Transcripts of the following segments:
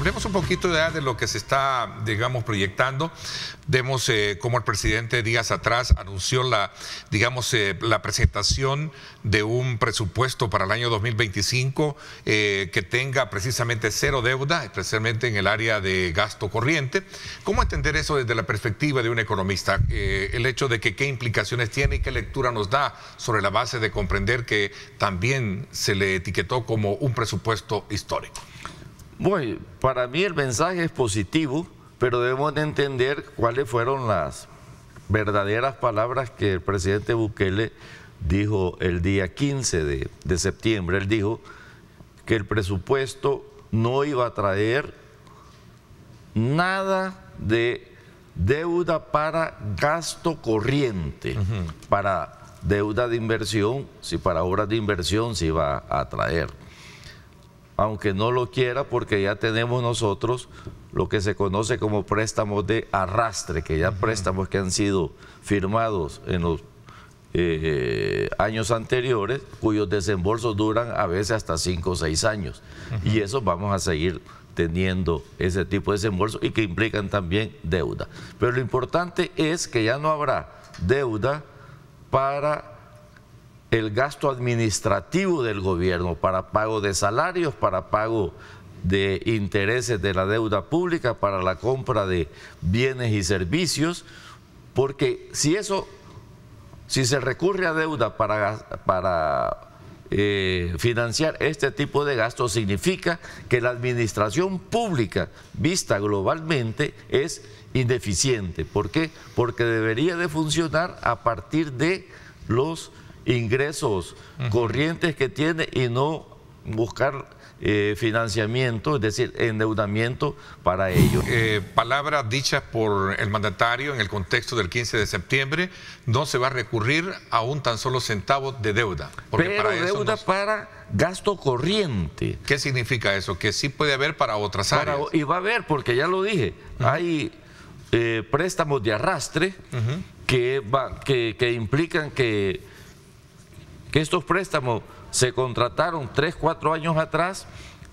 Hablemos un poquito ya de lo que se está, digamos, proyectando. Vemos eh, cómo el presidente días atrás anunció la, digamos, eh, la presentación de un presupuesto para el año 2025 eh, que tenga precisamente cero deuda, especialmente en el área de gasto corriente. ¿Cómo entender eso desde la perspectiva de un economista? el hecho de que qué implicaciones tiene y qué lectura nos da sobre la base de comprender que también se le etiquetó como un presupuesto histórico. Bueno, para mí el mensaje es positivo, pero debemos de entender cuáles fueron las verdaderas palabras que el presidente Bukele dijo el día 15 de, de septiembre. Él dijo que el presupuesto no iba a traer nada de deuda para gasto corriente, para deuda de inversión, si para obras de inversión se iba a traer aunque no lo quiera porque ya tenemos nosotros lo que se conoce como préstamos de arrastre, que ya préstamos que han sido firmados en los eh, años anteriores, cuyos desembolsos duran a veces hasta 5 o 6 años. Y eso vamos a seguir teniendo ese tipo de desembolsos y que implican también deuda. Pero lo importante es que ya no habrá deuda para el gasto administrativo del gobierno para pago de salarios, para pago de intereses de la deuda pública, para la compra de bienes y servicios, porque si eso, si se recurre a deuda para, eh, financiar este tipo de gastos, significa que la administración pública vista globalmente es ineficiente. ¿Por qué? Porque debería de funcionar a partir de los ingresos corrientes que tiene y no buscar eh, financiamiento, es decir, endeudamiento para ello. Eh, palabras dichas por el mandatario en el contexto del 15 de septiembre, no se va a recurrir a un tan solo centavo de deuda. Pero para deuda para gasto corriente. ¿Qué significa eso? Que sí puede haber para otras áreas. y va a haber, porque ya lo dije, hay eh, préstamos de arrastre que, va, que, que implican que que estos préstamos se contrataron 3, 4 años atrás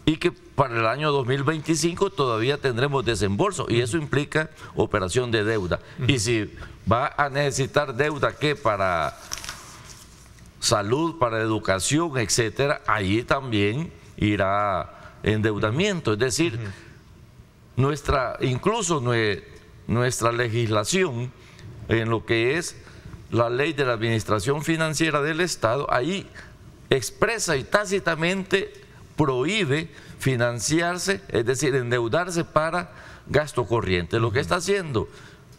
y que para el año 2025 todavía tendremos desembolso y eso implica operación de deuda. Y si va a necesitar deuda que para salud, para educación, etcétera, ahí también irá endeudamiento, es decir, nuestra incluso nuestra legislación en lo que es la ley de la administración financiera del Estado, ahí expresa y tácitamente prohíbe financiarse, es decir, endeudarse para gasto corriente. Lo que está haciendo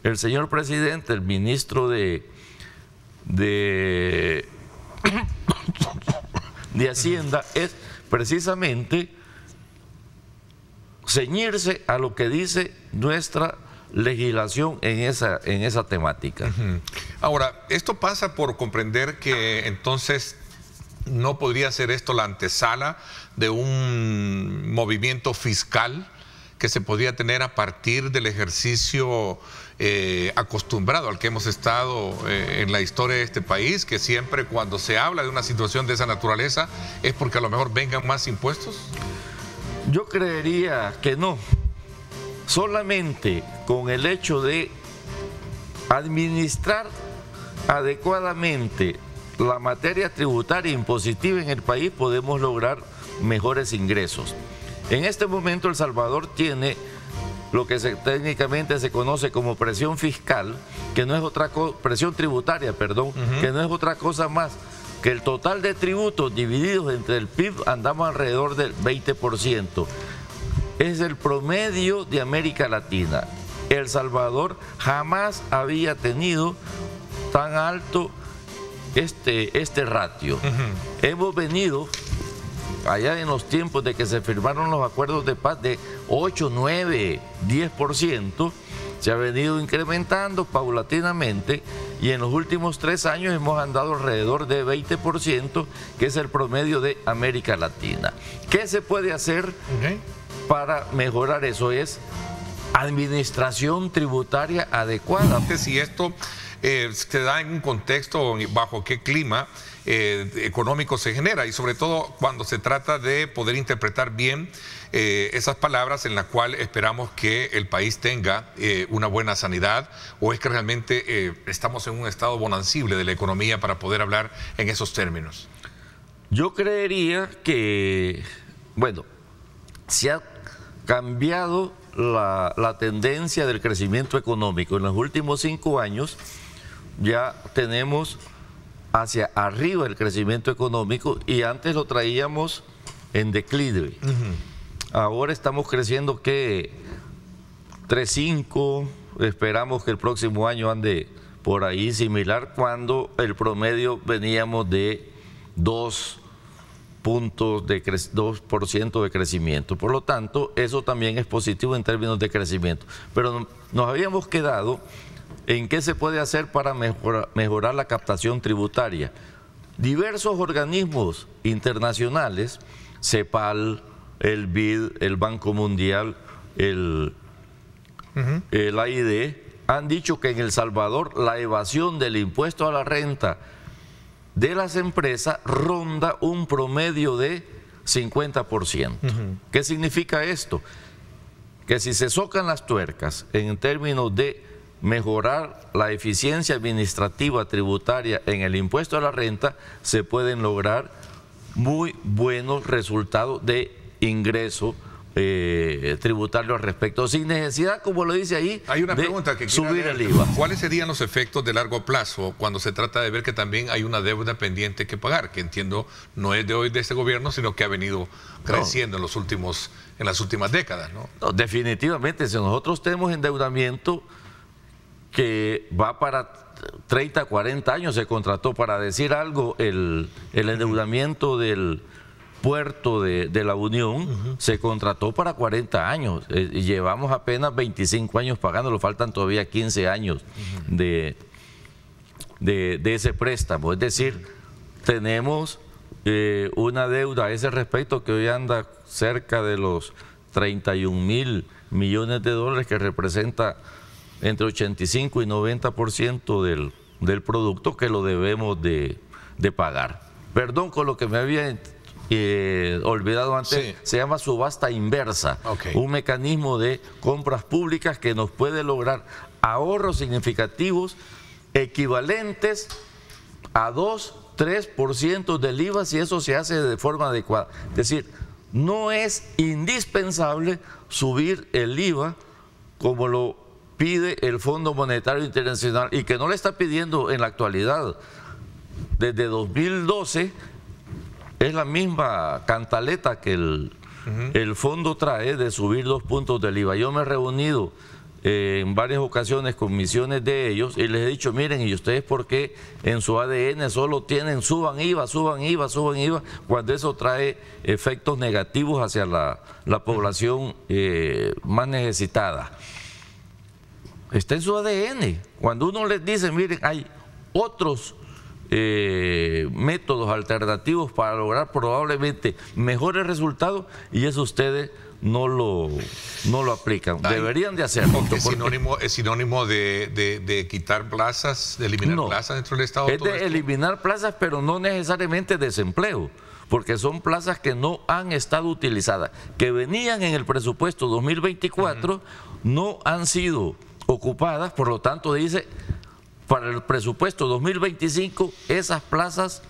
el señor presidente, el ministro de, de, de Hacienda, es precisamente ceñirse a lo que dice nuestra legislación en esa, en esa temática. Ahora, esto pasa por comprender que entonces no podría ser esto la antesala de un movimiento fiscal que se podría tener a partir del ejercicio eh, acostumbrado al que hemos estado eh, en la historia de este país, que siempre cuando se habla de una situación de esa naturaleza es porque a lo mejor vengan más impuestos? Yo creería que no, Solamente con el hecho de administrar adecuadamente la materia tributaria impositiva en el país podemos lograr mejores ingresos. En este momento El Salvador tiene lo que técnicamente se conoce como presión fiscal, que no es otra cosa, presión tributaria, perdón, que no es otra cosa más que el total de tributos divididos entre el PIB andamos alrededor del 20% es el promedio de América Latina. El Salvador jamás había tenido tan alto este, este ratio. Hemos venido allá en los tiempos de que se firmaron los acuerdos de paz de 8, 9, 10%, se ha venido incrementando paulatinamente y en los últimos tres años hemos andado alrededor de 20%, que es el promedio de América Latina. ¿Qué se puede hacer? Para mejorar eso es administración tributaria adecuada. Si esto eh, se da en un contexto, bajo qué clima, eh, económico se genera y sobre todo cuando se trata de poder interpretar bien eh, esas palabras en las cuales esperamos que el país tenga una buena sanidad o es que realmente estamos en un estado bonancible de la economía para poder hablar en esos términos. Yo creería que, bueno, se ha cambiado la, la tendencia del crecimiento económico. En los últimos cinco años ya tenemos hacia arriba el crecimiento económico y antes lo traíamos en declive. Ahora estamos creciendo que 3.5, esperamos que el próximo año ande por ahí similar cuando el promedio veníamos de 2 puntos de 2% de crecimiento. Por lo tanto, eso también es positivo en términos de crecimiento. Pero nos habíamos quedado ¿En qué se puede hacer para mejorar, la captación tributaria? Diversos organismos internacionales, CEPAL, el BID, el Banco Mundial, el, el AID, han dicho que en El Salvador la evasión del impuesto a la renta de las empresas ronda un promedio de 50%. ¿Qué significa esto? Que si se socan las tuercas en términos de mejorar la eficiencia administrativa tributaria en el impuesto a la renta, se pueden lograr muy buenos resultados de ingreso eh, tributario al respecto, sin necesidad, como lo dice ahí, hay una pregunta que subir el IVA. ¿Cuáles serían los efectos de largo plazo cuando se trata de ver que también hay una deuda pendiente que pagar, que entiendo no es de hoy de este gobierno, sino que ha venido creciendo en los últimos, en las últimas décadas, ¿no? no definitivamente, si nosotros tenemos endeudamiento que va para 30, 40 años, se contrató para decir algo, el, endeudamiento del puerto de, la Unión se contrató para 40 años eh, y llevamos apenas 25 años pagándolo, faltan todavía 15 años de, de, ese préstamo. Es decir, tenemos eh, una deuda a ese respecto que hoy anda cerca de los 31 mil millones de dólares que representa entre 85 y 90% del, del producto que lo debemos de, pagar. Perdón con lo que me había eh, olvidado antes, se llama subasta inversa, un mecanismo de compras públicas que nos puede lograr ahorros significativos equivalentes a 2, 3% del IVA si eso se hace de forma adecuada. Es decir, no es indispensable subir el IVA como lo pide el Fondo Monetario Internacional y que no le está pidiendo en la actualidad. Desde 2012 es la misma cantaleta que el, el fondo trae de subir dos puntos del IVA. Yo me he reunido eh, en varias ocasiones con misiones de ellos y les he dicho, miren, ¿y ustedes por qué en su ADN solo tienen suban IVA, suban IVA, suban IVA, cuando eso trae efectos negativos hacia la, población eh, más necesitada? está en su ADN. Cuando uno les dice, miren, hay otros eh, métodos alternativos para lograr probablemente mejores resultados y eso ustedes no lo, no lo aplican. Deberían de hacerlo. es, sinónimo, es sinónimo de, quitar plazas, de eliminar plazas dentro del Estado. Es de eliminar plazas, pero no necesariamente desempleo porque son plazas que no han estado utilizadas, que venían en el presupuesto 2024, no han sido ocupadas, por lo tanto dice, para el presupuesto 2025 esas plazas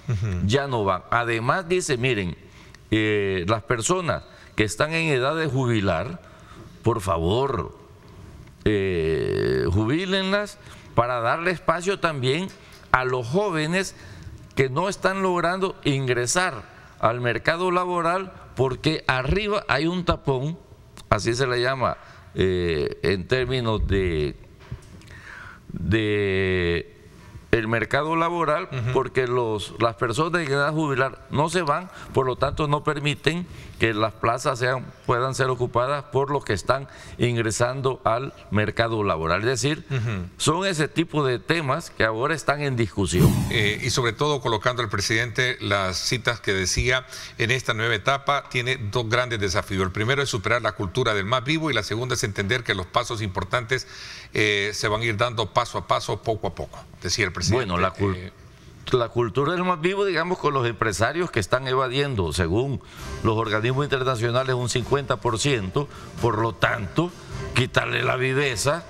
ya no van. Además dice, miren, eh, las personas que están en edad de jubilar, por favor, eh, jubílenlas para darle espacio también a los jóvenes que no están logrando ingresar al mercado laboral porque arriba hay un tapón, así se le llama eh, en términos de, de el mercado laboral porque los, las personas de edad jubilar no se van, por lo tanto no permiten que las plazas sean, puedan ser ocupadas por los que están ingresando al mercado laboral. Es decir, son ese tipo de temas que ahora están en discusión. Eh, y sobre todo colocando al presidente las citas que decía, en esta nueva etapa tiene dos grandes desafíos. El primero es superar la cultura del más vivo y la segunda es entender que los pasos importantes eh, se van a ir dando paso a paso, poco a poco, decía el presidente. Bueno, la cultura. Eh, la cultura del más vivo, digamos, con los empresarios que están evadiendo, según los organismos internacionales, un 50%, por lo tanto, quitarle la viveza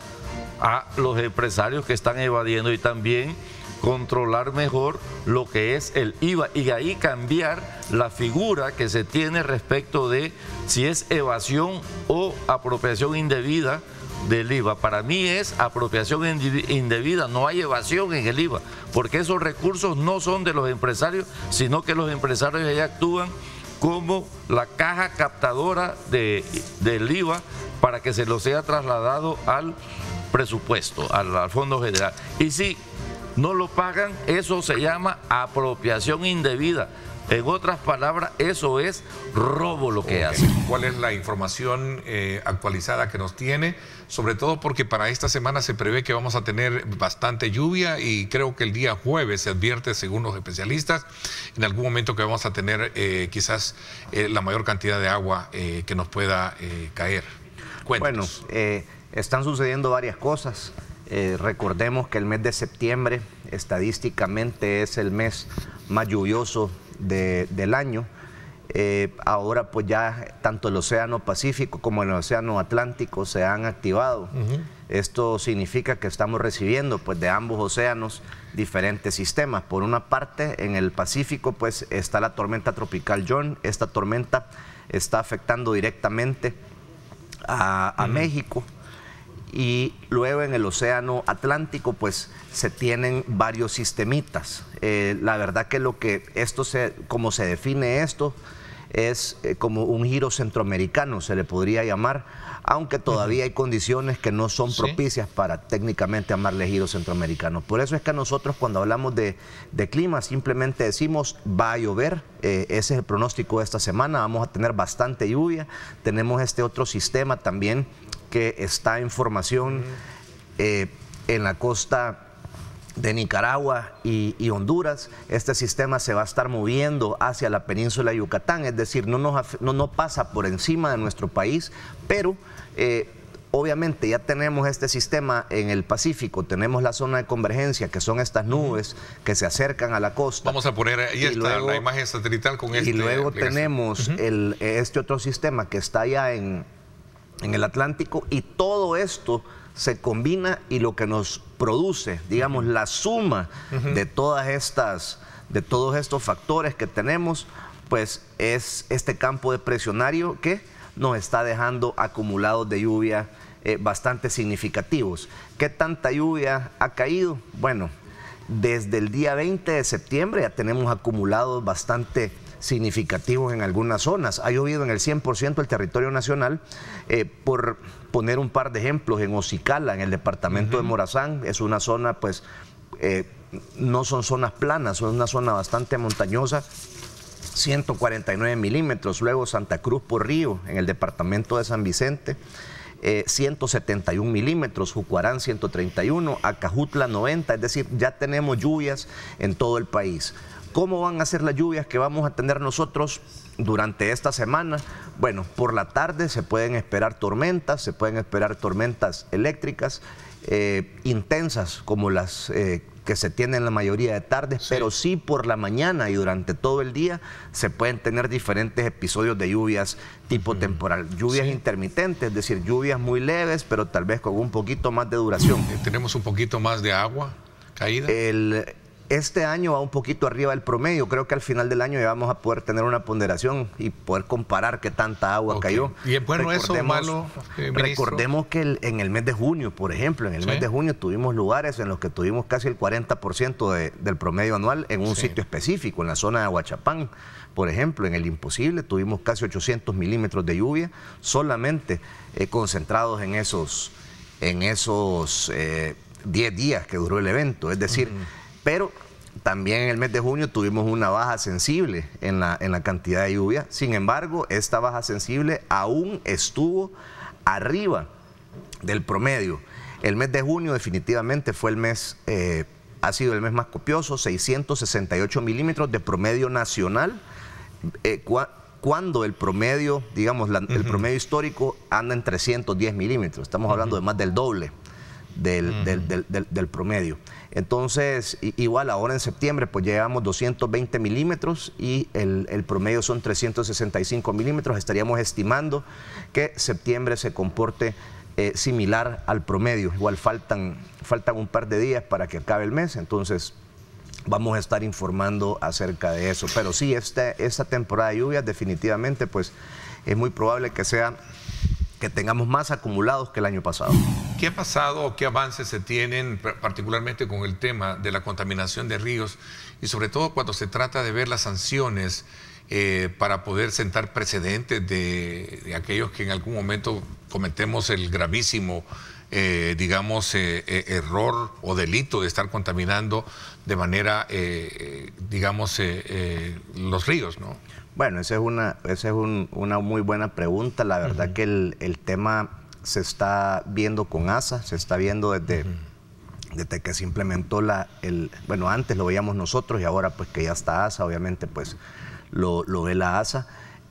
a los empresarios que están evadiendo y también controlar mejor lo que es el IVA y ahí cambiar la figura que se tiene respecto de si es evasión o apropiación indebida del IVA. Para mí es apropiación indebida, no hay evasión en el IVA, porque esos recursos no son de los empresarios, sino que los empresarios ya actúan como la caja captadora de, del IVA para que se lo sea trasladado al presupuesto, al, al Fondo General. Y si no lo pagan, eso se llama apropiación indebida. En otras palabras, eso es robo lo que hace. ¿Cuál es la información eh, actualizada que nos tiene? Sobre todo porque para esta semana se prevé que vamos a tener bastante lluvia y creo que el día jueves se advierte, según los especialistas, en algún momento que vamos a tener eh, quizás eh, la mayor cantidad de agua que nos pueda caer. Cuéntanos. Bueno, están sucediendo varias cosas. recordemos que el mes de septiembre estadísticamente es el mes más lluvioso del año. Eh, ahora pues ya tanto el Océano Pacífico como el Océano Atlántico se han activado. Esto significa que estamos recibiendo pues de ambos océanos diferentes sistemas. Por una parte, en el Pacífico pues está la tormenta tropical John. Esta tormenta está afectando directamente a, México y luego en el océano Atlántico pues se tienen varios sistemitas. Eh, la verdad que lo que esto se, como se define esto, es eh, como un giro centroamericano, se le podría llamar, aunque todavía hay condiciones que no son propicias para técnicamente llamarle giro centroamericano. Por eso es que nosotros cuando hablamos de, clima simplemente decimos va a llover, eh, ese es el pronóstico de esta semana, vamos a tener bastante lluvia, tenemos este otro sistema también que está en formación eh, en la costa de Nicaragua y, Honduras, este sistema se va a estar moviendo hacia la península de Yucatán, es decir, no, nos, no, no pasa por encima de nuestro país, pero eh, obviamente ya tenemos este sistema en el Pacífico, tenemos la zona de convergencia, que son estas nubes que se acercan a la costa. Vamos a poner ahí está la imagen satelital con este. Y luego tenemos el, este otro sistema que está allá en, en el Atlántico y todo esto se combina y lo que nos produce, digamos, la suma de todas estas, de todos estos factores que tenemos, pues es este campo de presionario que nos está dejando acumulados de lluvia eh, bastante significativos. ¿Qué tanta lluvia ha caído? Bueno, desde el día 20 de septiembre ya tenemos acumulados bastante significativos en algunas zonas. Ha llovido en el 100% del territorio nacional. Eh, por poner un par de ejemplos, en Ocicala, en el departamento de Morazán, es una zona, pues, eh, no son zonas planas, son una zona bastante montañosa. 149 milímetros, luego Santa Cruz por Río, en el departamento de San Vicente, 171 eh, milímetros, Jucuarán 131, Acajutla 90, es decir, ya tenemos lluvias en todo el país. ¿Cómo van a ser las lluvias que vamos a tener nosotros durante esta semana? Bueno, por la tarde se pueden esperar tormentas, se pueden esperar tormentas eléctricas eh, intensas como las eh, que se tienen la mayoría de tardes, pero sí por la mañana y durante todo el día se pueden tener diferentes episodios de lluvias tipo temporal, lluvias intermitentes, es decir, lluvias muy leves, pero tal vez con un poquito más de duración. ¿Tenemos un poquito más de agua caída? El, este año va un poquito arriba del promedio. Creo que al final del año ya vamos a poder tener una ponderación y poder comparar qué tanta agua cayó. ¿Y es bueno eso malo? Eh, recordemos que en el mes de junio, por ejemplo, en el mes de junio tuvimos lugares en los que tuvimos casi el 40% del promedio anual en un sitio específico, en la zona de Aguachapán. Por ejemplo, en el Imposible tuvimos casi 800 milímetros de lluvia solamente eh, concentrados en esos, en esos 10 eh, días que duró el evento. Es decir, pero también en el mes de junio tuvimos una baja sensible en la, en la cantidad de lluvia. Sin embargo, esta baja sensible aún estuvo arriba del promedio. El mes de junio definitivamente fue el mes, eh, ha sido el mes más copioso, 668 milímetros de promedio nacional, eh, cuando el promedio, digamos, el promedio histórico anda en 310 milímetros. Estamos hablando de más del doble del, promedio. Entonces, igual ahora en septiembre, pues llevamos 220 milímetros y el, promedio son 365 milímetros. Estaríamos estimando que septiembre se comporte eh, similar al promedio. Igual faltan, faltan un par de días para que acabe el mes, entonces vamos a estar informando acerca de eso. Pero sí, esta, esta temporada de lluvias definitivamente, pues es muy probable que sea que tengamos más acumulados que el año pasado. ¿Qué ha pasado o qué avances se tienen particularmente con el tema de la contaminación de ríos y sobre todo cuando se trata de ver las sanciones eh, para poder sentar precedentes de, aquellos que en algún momento cometemos el gravísimo, eh, digamos, eh, error o delito de estar contaminando de manera, digamos, los ríos, ¿no? Bueno, esa es una, esa es una muy buena pregunta. La verdad que el, tema se está viendo con ASA, se está viendo desde, desde que se implementó la, el, bueno, antes lo veíamos nosotros y ahora pues que ya está ASA, obviamente pues lo, ve la ASA.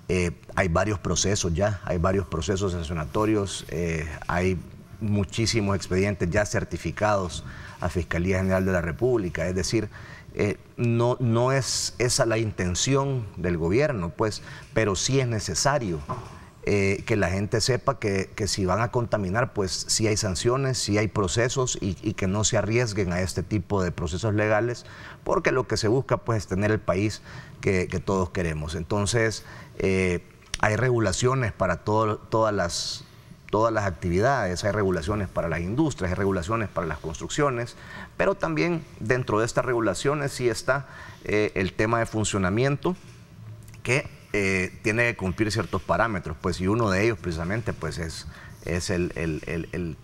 Eh, hay varios procesos ya, hay varios procesos sancionatorios, eh, hay muchísimos expedientes ya certificados a Fiscalía General de la República, es decir, eh, no, no es esa la intención del gobierno, pues, pero sí es necesario eh, que la gente sepa que, si van a contaminar, pues sí hay sanciones, sí hay procesos y, que no se arriesguen a este tipo de procesos legales, porque lo que se busca pues es tener el país que, todos queremos. Entonces, eh, hay regulaciones para todas las todas las actividades, hay regulaciones para las industrias, hay regulaciones para las construcciones, pero también dentro de estas regulaciones sí está eh, el tema de funcionamiento que eh, tiene que cumplir ciertos parámetros, pues y uno de ellos precisamente pues es, es el,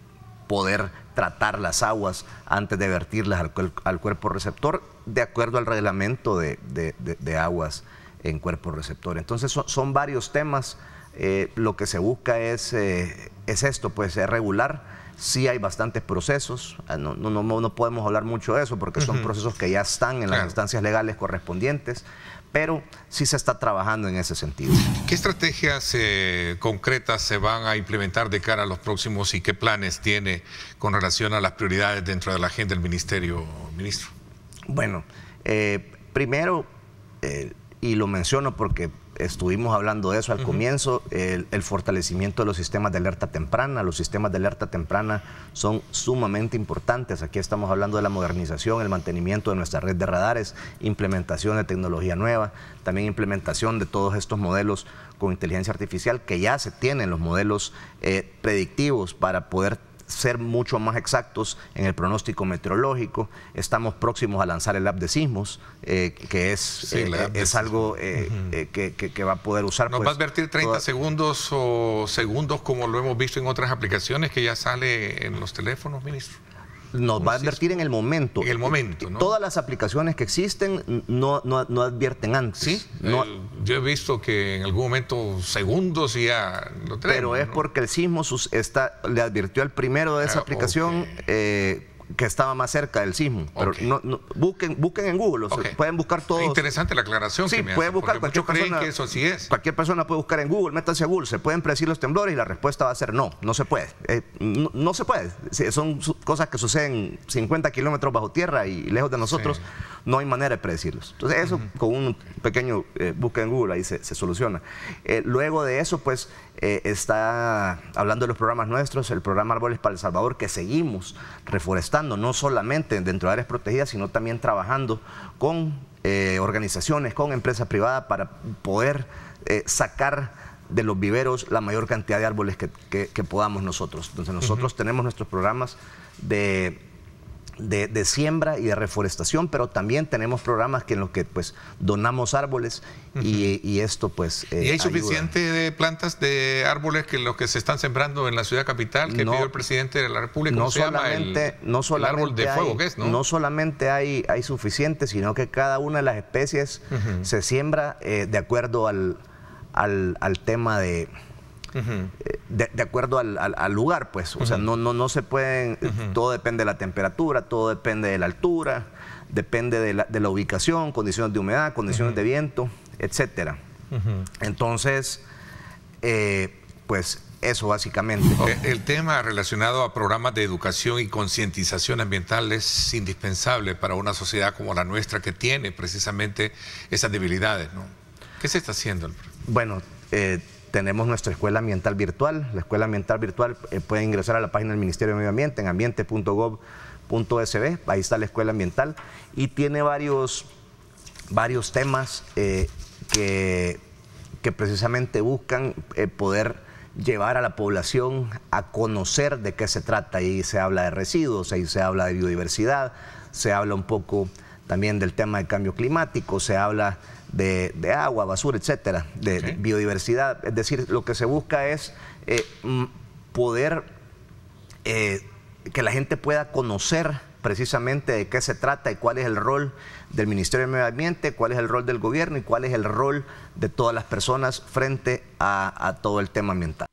poder tratar las aguas antes de vertirlas al, cuerpo receptor de acuerdo al reglamento de, aguas en cuerpo receptor. Entonces son varios temas. Eh, lo que se busca es, eh, es esto, pues es regular. Sí hay bastantes procesos, ah, no, no, no, podemos hablar mucho de eso porque son procesos que ya están en las instancias legales correspondientes, pero sí se está trabajando en ese sentido. ¿Qué estrategias eh, concretas se van a implementar de cara a los próximos y qué planes tiene con relación a las prioridades dentro de la agenda del Ministerio, ministro? Bueno, primero, y lo menciono porque estuvimos hablando de eso al comienzo, el, fortalecimiento de los sistemas de alerta temprana. Los sistemas de alerta temprana son sumamente importantes. Aquí estamos hablando de la modernización, el mantenimiento de nuestra red de radares, implementación de tecnología nueva, también implementación de todos estos modelos con inteligencia artificial que ya se tienen, los modelos eh, predictivos para poder ser mucho más exactos en el pronóstico meteorológico. Estamos próximos a lanzar el app de sismos, eh, que es, eh, es algo eh, que, va a poder usar. ¿Nos va a advertir 30 segundos o segundos como lo hemos visto en otras aplicaciones que ya sale en los teléfonos, ministro? Nos va a advertir en el momento. En el momento, ¿no? Todas las aplicaciones que existen no, no, advierten antes. Sí, yo he visto que en algún momento segundos ya lo tenemos. Pero es porque el sismo está, le advirtió al primero de esa ah, aplicación eh, que estaba más cerca del sismo. Pero no, busquen, busquen en Google, pueden buscar todo. Interesante la aclaración. Sí, que pueden buscar cualquier persona. Que eso sí es. Cualquier persona puede buscar en Google, métanse a Google, se pueden predecir los temblores y la respuesta va a ser no, no se puede. Eh, no, se puede. Son cosas que suceden 50 kilómetros bajo tierra y lejos de nosotros, no hay manera de predecirlos. Entonces, eso con un pequeño eh, en Google ahí se, soluciona. Eh, luego de eso, pues eh, está hablando de los programas nuestros, el programa Árboles para El Salvador, que seguimos reforestando, no solamente dentro de áreas protegidas, sino también trabajando con eh, organizaciones, con empresas privadas para poder eh, sacar de los viveros la mayor cantidad de árboles que, podamos nosotros. Entonces nosotros tenemos nuestros programas de de, siembra y de reforestación, pero también tenemos programas que en los que pues donamos árboles y, esto pues ¿Y hay suficiente de plantas de árboles que los que se están sembrando en la ciudad capital que pidió el presidente de la República? No solamente, no solamente árbol de fuego que es, ¿no? No solamente hay, hay suficiente, sino que cada una de las especies se siembra eh, de acuerdo al, al, al tema de eh, de, acuerdo al, lugar, pues. O sea, no, no, no se pueden, todo depende de la temperatura, todo depende de la altura, depende de la, de la ubicación, condiciones de humedad, condiciones de viento, etcétera. Entonces, eh, pues eso básicamente. Eh, el tema relacionado a programas de educación y concientización ambiental es indispensable para una sociedad como la nuestra que tiene precisamente esas debilidades. ¿no? ¿Qué se está haciendo? Bueno, eh, tenemos nuestra escuela ambiental virtual. La escuela ambiental virtual eh, puede ingresar a la página del Ministerio de Medio Ambiente en ambiente.gov.sb. Ahí está la escuela ambiental y tiene varios, varios temas que, que precisamente buscan poder llevar a la población a conocer de qué se trata. Ahí se habla de residuos, ahí se habla de biodiversidad, se habla un poco también del tema del cambio climático, se habla de, agua, basura, etcétera, de, biodiversidad. Es decir, lo que se busca es eh, poder eh, que la gente pueda conocer precisamente de qué se trata y cuál es el rol del Ministerio de Medio Ambiente, cuál es el rol del gobierno y cuál es el rol de todas las personas frente a todo el tema ambiental.